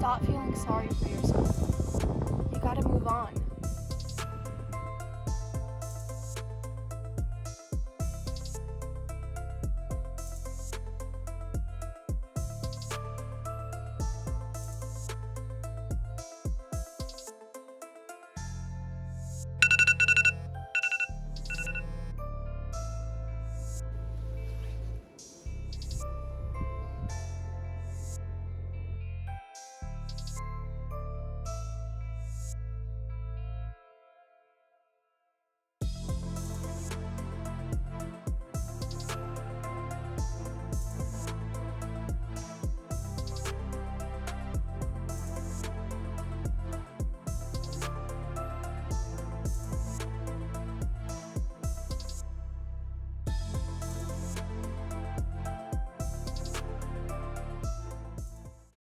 Stop feeling sorry for yourself. You gotta move on.